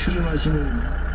출연하시는